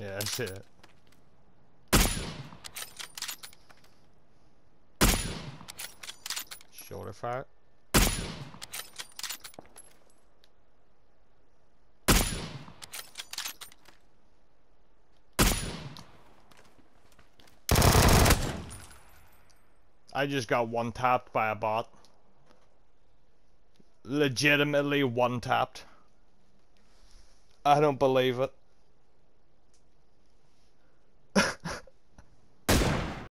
Yeah, that's it. Shoulder fire. I just got one tapped by a bot. Legitimately one tapped. I don't believe it.